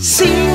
心。